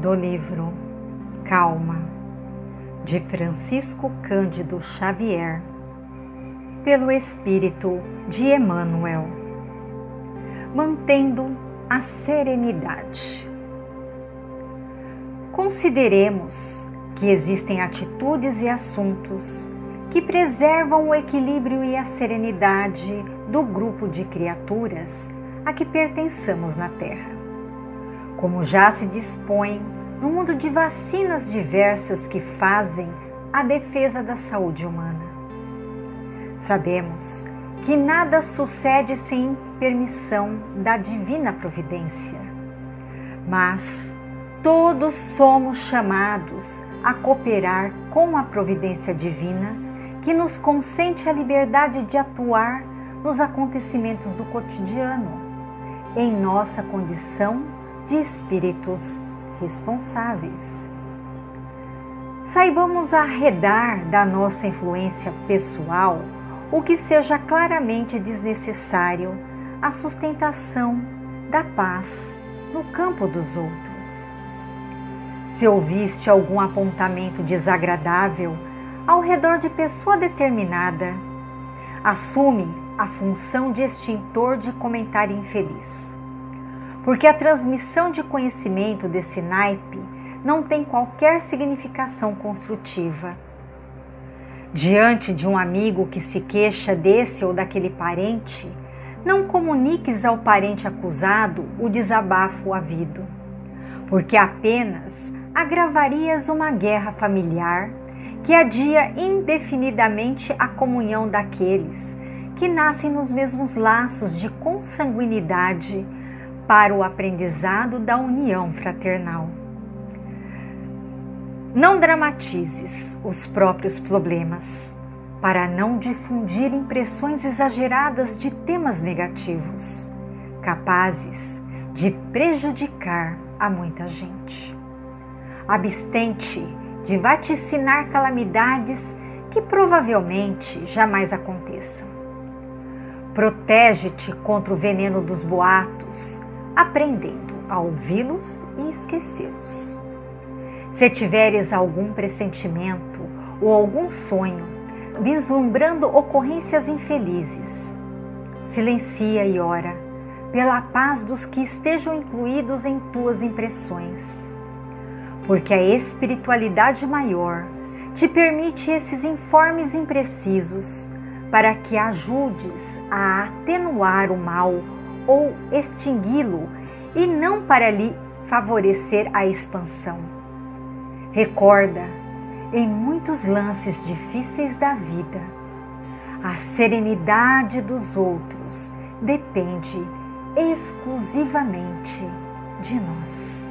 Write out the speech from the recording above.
do livro Calma, de Francisco Cândido Xavier, pelo Espírito de Emmanuel, mantendo a serenidade. Consideremos que existem atitudes e assuntos que preservam o equilíbrio e a serenidade do grupo de criaturas a que pertençamos na Terra como já se dispõe no mundo de vacinas diversas que fazem a defesa da saúde humana. Sabemos que nada sucede sem permissão da divina providência, mas todos somos chamados a cooperar com a providência divina que nos consente a liberdade de atuar nos acontecimentos do cotidiano, em nossa condição de espíritos responsáveis. Saibamos arredar da nossa influência pessoal o que seja claramente desnecessário à sustentação da paz no campo dos outros. Se ouviste algum apontamento desagradável ao redor de pessoa determinada, assume a função de extintor de comentário infeliz porque a transmissão de conhecimento desse naipe não tem qualquer significação construtiva. Diante de um amigo que se queixa desse ou daquele parente, não comuniques ao parente acusado o desabafo havido, porque apenas agravarias uma guerra familiar que adia indefinidamente a comunhão daqueles que nascem nos mesmos laços de consanguinidade para o aprendizado da união fraternal. Não dramatizes os próprios problemas para não difundir impressões exageradas de temas negativos, capazes de prejudicar a muita gente. Abstente de vaticinar calamidades que provavelmente jamais aconteçam. Protege-te contra o veneno dos boatos aprendendo a ouvi-los e esquecê-los. Se tiveres algum pressentimento ou algum sonho, vislumbrando ocorrências infelizes, silencia e ora pela paz dos que estejam incluídos em tuas impressões, porque a espiritualidade maior te permite esses informes imprecisos para que ajudes a atenuar o mal ou extingui-lo e não para lhe favorecer a expansão. Recorda, em muitos lances difíceis da vida, a serenidade dos outros depende exclusivamente de nós.